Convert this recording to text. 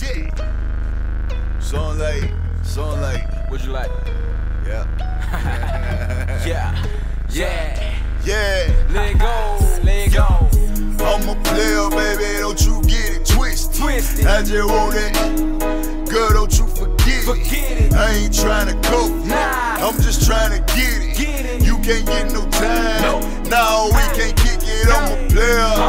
Yeah. Song late, song late. What you like? Yeah. Yeah. Yeah. Yeah. Let go. Let go. I'm a player, baby, don't you get it twisted. Twisted. I just want it. Girl, don't you forget, Forget it. I ain't trying to go. Nah. I'm just trying to get it. Get it. You can't get no time. No. Nah, we can't kick it. I'm a player.